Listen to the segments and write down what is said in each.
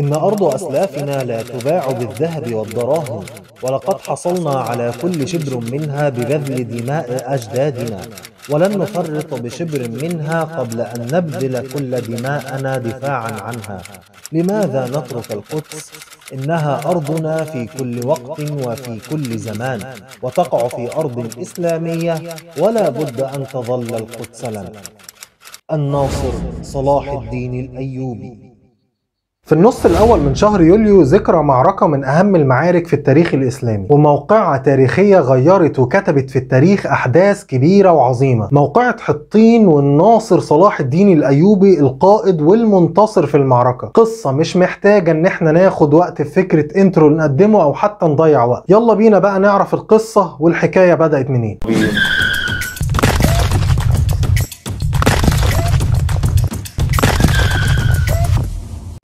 إن أرض أسلافنا لا تباع بالذهب والدراهم ولقد حصلنا على كل شبر منها ببذل دماء أجدادنا ولن نفرط بشبر منها قبل أن نبذل كل دماءنا دفاعا عنها. لماذا نترك القدس؟ إنها أرضنا في كل وقت وفي كل زمان وتقع في أرض إسلامية ولا بد أن تظل القدس لنا. الناصر صلاح الدين الأيوبي. في النص الأول من شهر يوليو ذكرى معركة من أهم المعارك في التاريخ الإسلامي. وموقعة تاريخية غيرت وكتبت في التاريخ أحداث كبيرة وعظيمة. موقعة حطين والناصر صلاح الدين الأيوبي القائد والمنتصر في المعركة. قصة مش محتاجة إن إحنا ناخد وقت في فكرة intro نقدمه أو حتى نضيع وقت. يلا بينا بقى نعرف القصة والحكاية بدأت منين.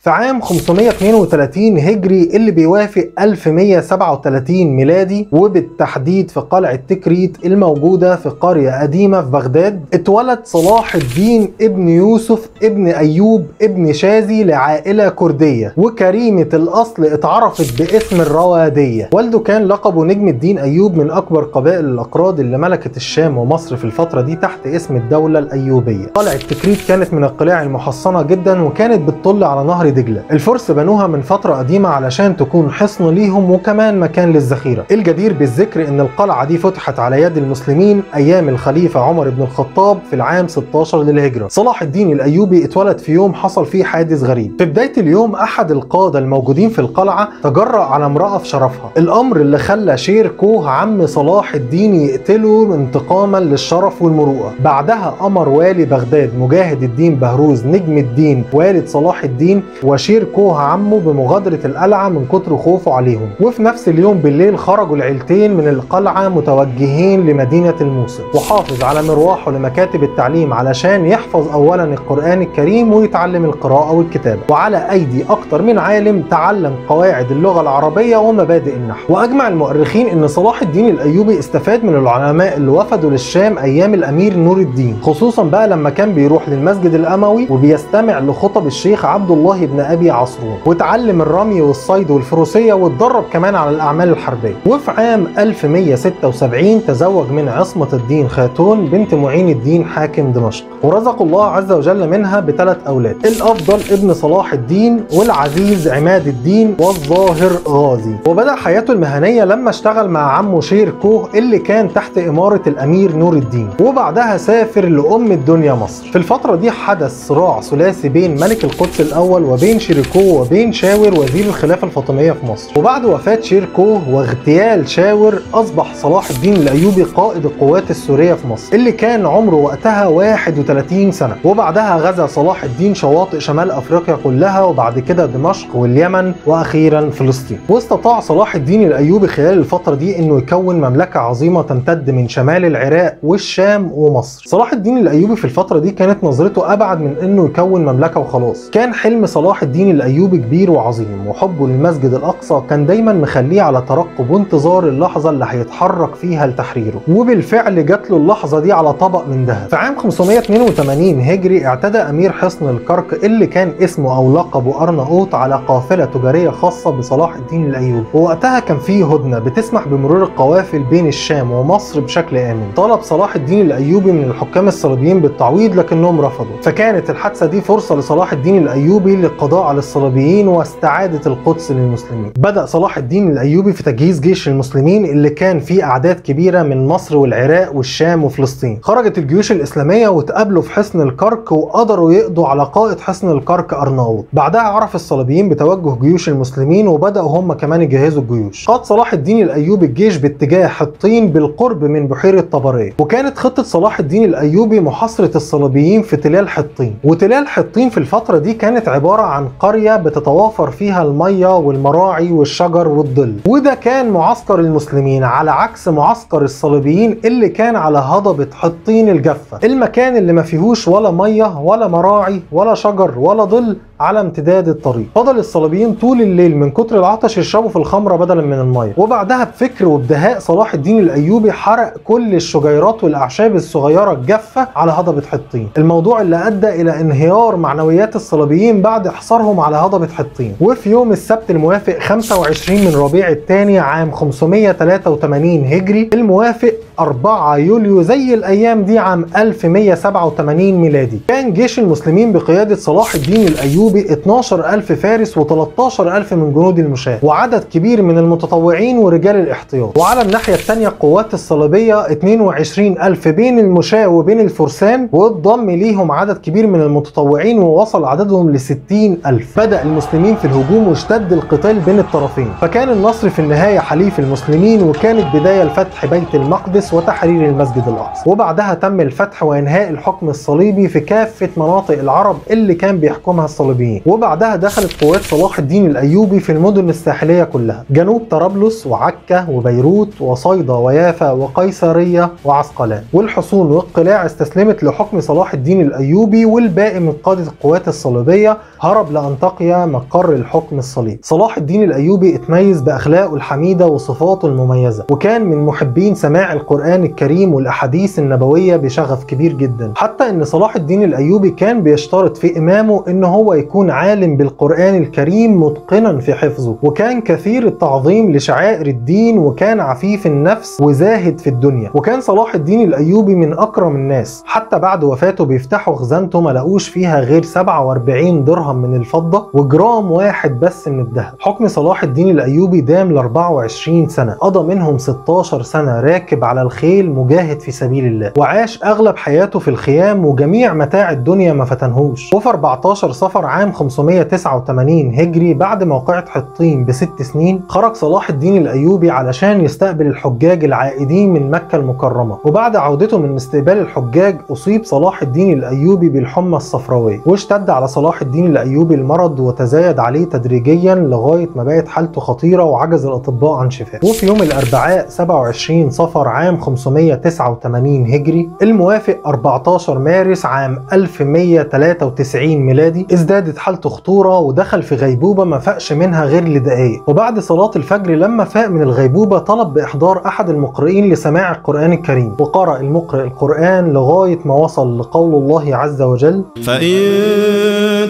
في عام 532 هجري اللي بيوافق 1137 ميلادي وبالتحديد في قلعة تكريت الموجودة في قرية قديمة في بغداد اتولد صلاح الدين ابن يوسف ابن أيوب ابن شازي لعائلة كردية وكريمة الأصل اتعرفت باسم الروادية. والده كان لقبه نجم الدين أيوب من أكبر قبائل الأقراض اللي ملكت الشام ومصر في الفترة دي تحت اسم الدولة الأيوبية. قلعة تكريت كانت من القلاع المحصنة جدا وكانت بتطل على نهر دجلة. الفرس بنوها من فترة قديمة علشان تكون حصن ليهم وكمان مكان للذخيرة. الجدير بالذكر إن القلعة دي فتحت على يد المسلمين أيام الخليفة عمر بن الخطاب في العام 16 للهجرة. صلاح الدين الأيوبي اتولد في يوم حصل فيه حادث غريب. في بداية اليوم أحد القادة الموجودين في القلعة تجرأ على امرأة في شرفها. الأمر اللي خلى شير كوه عم صلاح الدين يقتله انتقاما للشرف والمروءة. بعدها أمر والي بغداد مجاهد الدين بهروز نجم الدين والد صلاح الدين وشير كوه عمه بمغادرة القلعة من كتر خوفه عليهم. وفي نفس اليوم بالليل خرجوا العيلتين من القلعة متوجهين لمدينة الموصل وحافظ على مرواحه لمكاتب التعليم علشان يحفظ أولا القرآن الكريم ويتعلم القراءة والكتابة. وعلى أيدي أكتر من عالم تعلم قواعد اللغة العربية ومبادئ النحو. وأجمع المؤرخين أن صلاح الدين الأيوبي استفاد من العلماء اللي وفدوا للشام أيام الأمير نور الدين. خصوصا بقى لما كان بيروح للمسجد الأموي وبيستمع لخطب الشيخ عبد الله بن أبي عصرون وتعلم الرمي والصيد والفروسية واتدرب كمان على الأعمال الحربية. وفي عام 1176 تزوج من عصمة الدين خاتون بنت معين الدين حاكم دمشق. ورزق الله عز وجل منها بثلاث أولاد. الأفضل ابن صلاح الدين والعزيز عماد الدين والظاهر غازي. وبدأ حياته المهنية لما اشتغل مع عمه شير كوه اللي كان تحت إمارة الأمير نور الدين. وبعدها سافر لأم الدنيا مصر. في الفترة دي حدث صراع ثلاثي بين ملك القدس الأول وبين شيركو وبين شاور وزير الخلافة الفاطمية في مصر. وبعد وفاة شيركو واغتيال شاور أصبح صلاح الدين الأيوبي قائد القوات السورية في مصر اللي كان عمره وقتها 31 سنة. وبعدها غزا صلاح الدين شواطئ شمال أفريقيا كلها وبعد كده دمشق واليمن وأخيرا فلسطين. واستطاع صلاح الدين الأيوبي خلال الفترة دي إنه يكون مملكة عظيمة تمتد من شمال العراق والشام ومصر. صلاح الدين الأيوبي في الفترة دي كانت نظرته أبعد من إنه يكون مملكة وخلاص. كان حلم صلاح الدين الأيوبي كبير وعظيم وحبه للمسجد الأقصى كان دايما مخليه على ترقب وانتظار اللحظة اللي هيتحرك فيها لتحريره. وبالفعل جات له اللحظة دي على طبق من ذهب. في عام 582 هجري اعتدى أمير حصن الكرك اللي كان اسمه أو لقبه أرناؤوط على قافلة تجارية خاصة بصلاح الدين الأيوبي. ووقتها كان فيه هدنة بتسمح بمرور القوافل بين الشام ومصر بشكل آمن. طلب صلاح الدين الأيوبي من الحكام الصليبيين بالتعويض لكنهم رفضوا. فكانت الحادثة دي فرصة لصلاح الدين الأيوبي للقضاء على الصليبيين واستعادة القدس للمسلمين. بدأ صلاح الدين الأيوبي في تجهيز جيش المسلمين اللي كان فيه أعداد كبيرة من مصر والعراق والشام وفلسطين. خرجت الجيوش الإسلامية وتقابلوا في حصن الكرك وقدروا يقضوا على قائد حصن الكرك أرناؤوط بعدها عرف الصليبيين بتوجه جيوش المسلمين وبدأوا هم كمان يجهزوا الجيوش. قاد صلاح الدين الأيوبي الجيش باتجاه حطين بالقرب من بحيرة طبرية. وكانت خطة صلاح الدين الأيوبي محاصرة الصليبيين في تلال حطين. وتلال حطين في الفترة دي كانت عبارة عن قرية بتتوافر فيها المية والمراعي والشجر والظل. وده كان معسكر المسلمين على عكس معسكر الصليبيين اللي كان على هضبة حطين الجافة المكان اللي ما فيهوش ولا مية ولا مراعي ولا شجر ولا ظل على امتداد الطريق. فضل الصليبيين طول الليل من كتر العطش يشربوا في الخمرة بدلا من المية. وبعدها بفكر وبدهاء صلاح الدين الأيوبي حرق كل الشجيرات والأعشاب الصغيرة الجافة على هضبة حطين. الموضوع اللي أدى إلى انهيار معنويات الصليبيين بعد وإحصارهم على هضبة حطين. وفي يوم السبت الموافق 25 من ربيع الثاني عام 583 هجري الموافق 4 يوليو زي الأيام دي عام 1187 ميلادي. كان جيش المسلمين بقيادة صلاح الدين الأيوبي 12000 فارس و13000 من جنود المشاة وعدد كبير من المتطوعين ورجال الاحتياط. وعلى الناحية الثانية القوات الصليبية 22000 بين المشاة وبين الفرسان واتضم ليهم عدد كبير من المتطوعين ووصل عددهم ل 60000 بدأ المسلمين في الهجوم واشتد القتال بين الطرفين. فكان النصر في النهاية حليف المسلمين وكانت بداية لفتح بيت المقدس وتحرير المسجد الأقصى. وبعدها تم الفتح وإنهاء الحكم الصليبي في كافة مناطق العرب اللي كان بيحكمها الصليبيين. وبعدها دخلت قوات صلاح الدين الأيوبي في المدن الساحلية كلها. جنوب طرابلس وعكا وبيروت وصيدا ويافا وقيصرية وعسقلان. والحصون والقلاع استسلمت لحكم صلاح الدين الأيوبي والباقي من قادة القوات الصليبية هرب لأنطاكيا مقر الحكم الصليبي. صلاح الدين الأيوبي اتميز بأخلاقه الحميدة وصفاته المميزة. وكان من محبين سماع القرآن الكريم والأحاديث النبوية بشغف كبير جدا. حتى أن صلاح الدين الأيوبي كان بيشترط في إمامه أن هو يكون عالم بالقرآن الكريم متقنا في حفظه. وكان كثير التعظيم لشعائر الدين وكان عفيف النفس وزاهد في الدنيا. وكان صلاح الدين الأيوبي من أكرم الناس. حتى بعد وفاته بيفتحوا خزانته ما لقوش فيها غير 47 درهم من الفضة وجرام واحد بس من الذهب. حكم صلاح الدين الأيوبي دام ل 24 سنة. قضى منهم 16 سنة راكب على الخيل مجاهد في سبيل الله وعاش أغلب حياته في الخيام وجميع متاع الدنيا ما فتنهوش. وفي 14 صفر عام 589 هجري بعد موقعة حطين بست سنين خرج صلاح الدين الأيوبي علشان يستقبل الحجاج العائدين من مكة المكرمة. وبعد عودته من استقبال الحجاج أصيب صلاح الدين الأيوبي بالحمى الصفراوية. واشتد على صلاح الدين الأيوبي المرض وتزايد عليه تدريجيا لغاية ما بقت حالته خطيرة وعجز الأطباء عن شفائه وفي يوم الأربعاء 27 صفر عام 589 هجري الموافق 14 مارس عام 1193 ميلادي. ازدادت حالته خطورة ودخل في غيبوبة ما فاقش منها غير لدقايق. وبعد صلاة الفجر لما فاق من الغيبوبة طلب بإحضار أحد المقرئين لسماع القرآن الكريم. وقرأ المقرئ القرآن لغاية ما وصل لقول الله عز وجل فإن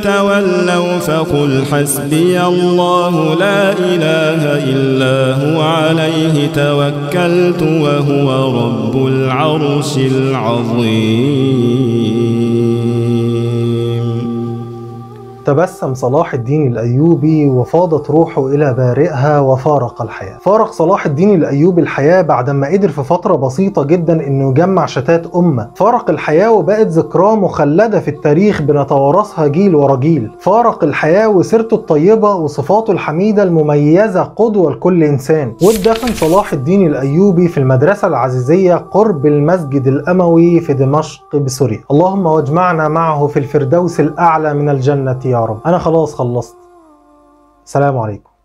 تولوا فقل حسبي الله لا إله إلا هو عليه توكلت وهو رب العرش العظيم. تبسم صلاح الدين الأيوبي وفاضت روحه إلى بارئها وفارق الحياة. فارق صلاح الدين الأيوبي الحياة بعدما قدر في فترة بسيطة جدا إنه يجمع شتات أمة. فارق الحياة وبقت ذكراه مخلدة في التاريخ بنتوارثها جيل ورا جيل. فارق الحياة وسيرته الطيبة وصفاته الحميدة المميزة قدوة لكل إنسان. واتدفن صلاح الدين الأيوبي في المدرسة العزيزية قرب المسجد الأموي في دمشق بسوريا. اللهم واجمعنا معه في الفردوس الأعلى من الجنة يا رب. أنا خلاص خلصت. سلام عليكم.